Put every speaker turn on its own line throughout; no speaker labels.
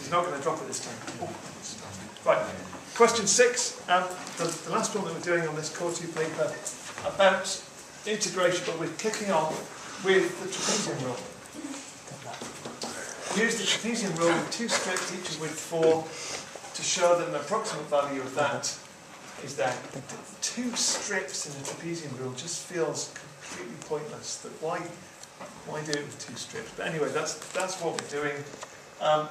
He's not going to drop it this time. Right, question six, um, the, the last one that we're doing on this core two paper about integration, but we're kicking off with the trapezium rule. Use the trapezium rule with two strips, each of width four, to show that an approximate value of that is there. Two strips in the trapezium rule just feels completely pointless. That why, why do it with two strips? But anyway, that's that's what we're doing. Um,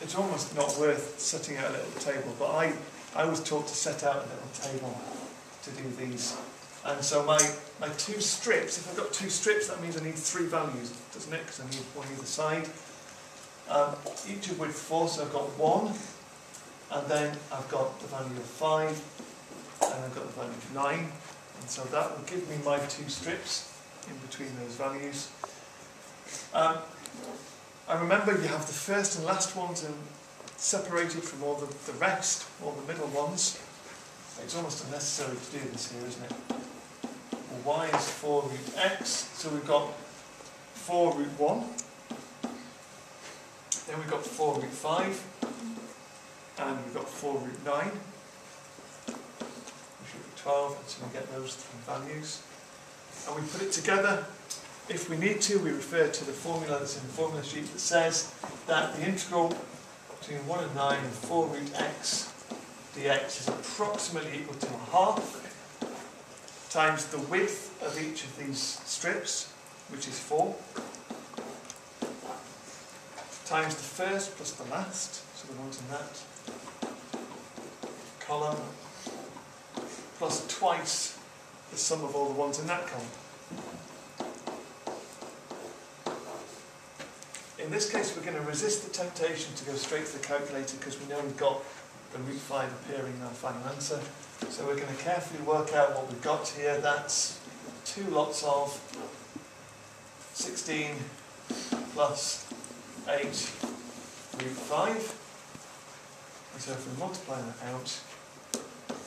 it's almost not worth setting out a little table, but I, I was taught to set out a little table to do these. And so my, my two strips, if I've got two strips, that means I need three values, doesn't it? Because I need one either side. Um, each of which four, so I've got one, and then I've got the value of five, and I've got the value of nine. And so that will give me my two strips in between those values. Um, I remember you have the first and last ones and separated from all the, the rest, all the middle ones. It's almost unnecessary to do this here, isn't it? Well, y is 4 root x, so we've got 4 root 1. Then we've got 4 root 5. And we've got 4 root 9. Which be 12, and so we get those three values. And we put it together if we need to, we refer to the formula that's in the formula sheet that says that the integral between 1 and 9 of 4 root x dx is approximately equal to a half times the width of each of these strips, which is 4, times the first plus the last, so the ones in that column, plus twice the sum of all the ones in that column. In this case, we're going to resist the temptation to go straight to the calculator because we know we've got the root 5 appearing in our final answer. So we're going to carefully work out what we've got here. That's two lots of 16 plus 8 root 5. And so if we multiply that out,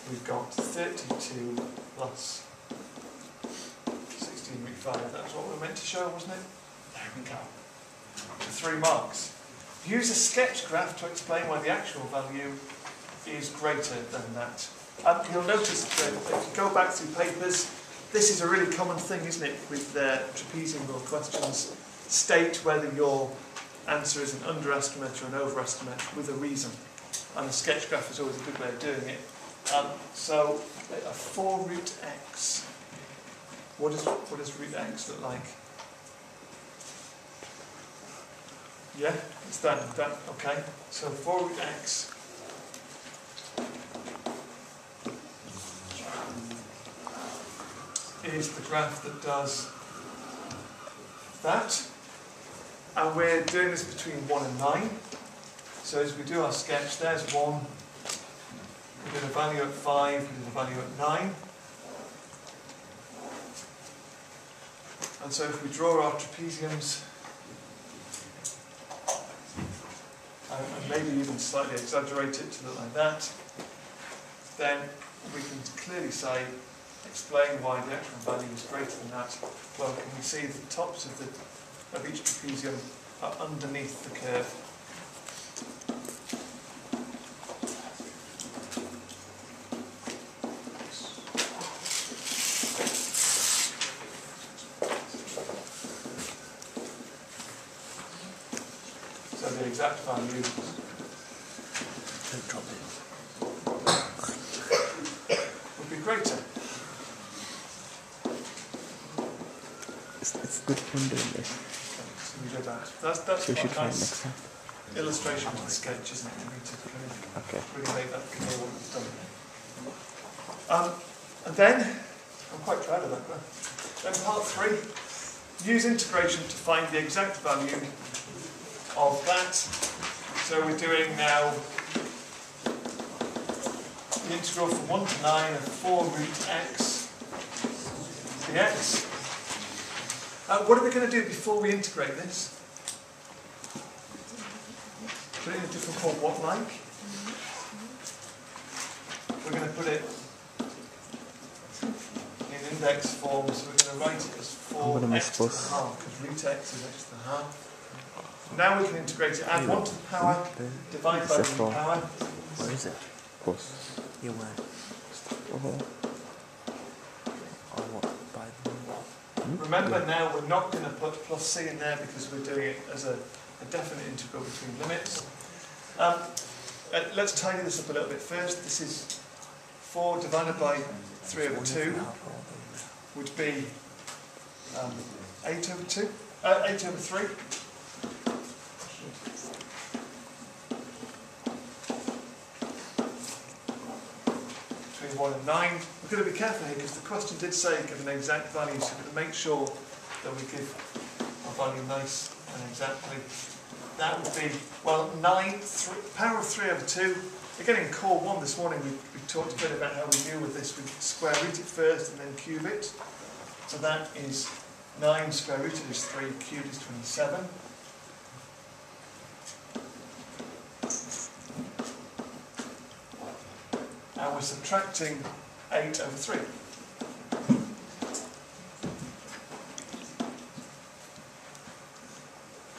we've got 32 plus 16 root 5. That's what we we're meant to show, wasn't it? There we go three marks. Use a sketch graph to explain why the actual value is greater than that. Um, you'll notice that if you go back through papers, this is a really common thing, isn't it, with uh, trapezium questions. State whether your answer is an underestimate or an overestimate with a reason. And a sketch graph is always a good way of doing it. Um, so, a 4 root x. What, is, what does root x look like? Yeah, it's done, done, okay. So 4 root x is the graph that does that. And we're doing this between 1 and 9. So as we do our sketch, there's 1, we did a value at 5, we did a value at 9. And so if we draw our trapeziums, and maybe even slightly exaggerate it to look like that, then we can clearly say, explain why the actual value is greater than that. Well, can we see the tops of, the, of each trapezium are underneath the curve? Exact value would be greater.
It's, it's good fun doing this.
So we do that. That's, that's
so we should try
nice
next time.
illustration with the sketch, isn't it? To
Okay.
really make that clear what we've done. Um, and then, I'm quite proud of that. Then part three, use integration to find the exact value of that. So we're doing now the integral from 1 to 9 of 4 root x dx. Uh, what are we going to do before we integrate this? Put it in a different form, what like? We're going to put it in index form, so we're going to write it as 4
I'm gonna
x to the half, because root x is x to the half. Now we can integrate it, add one to the power, divide by the power.
Where is it? Close.
You were.
Oh.
Or what? By the
Remember now, we're not going to put plus c in there because we're doing it as a, a definite integral between limits. Um, uh, let's tidy this up a little bit first. This is 4 divided by 3 over 2 would be um, 8 over 2, uh, 8 over 3. Between 1 and 9. We've got to be careful here because the question did say give an exact value, so we've got to make sure that we give a value nice and exactly. That would be, well, 9, three, power of 3 over 2. Again, in core 1 this morning, we, we talked a bit about how we deal with this. We square root it first and then cube it. So that is 9 square rooted is 3, cubed is 27. Subtracting 8 over 3.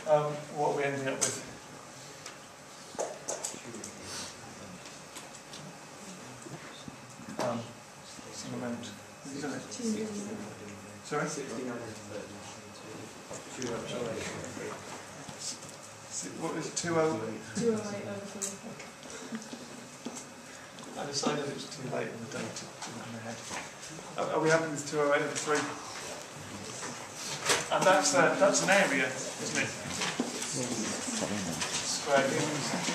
Um, what are we ending up with? Um, some amount. Have you? Sorry? Si- What is it, two oh?
Two oh eight over three.
I decided it was too late in the day to do it in my head. Are, are we happy with two oh eight over three? And that's, uh, that's an area, isn't it? Square units.